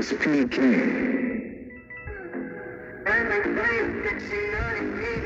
SPK. The